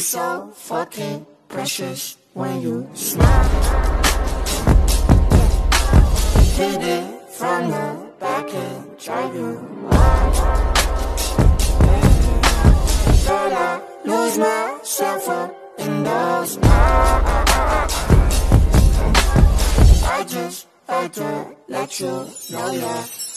so fucking precious when you smile. Hit it from the back and drive you wild. Girl, I lose myself up in those eyes. I just had to let you know you're.